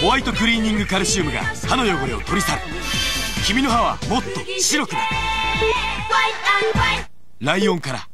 ホワイトクリーニングカルシウムが歯の汚れを取り去る。君の歯はもっと白くなる。ライオンから。